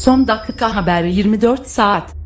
Son dakika haber 24 saat.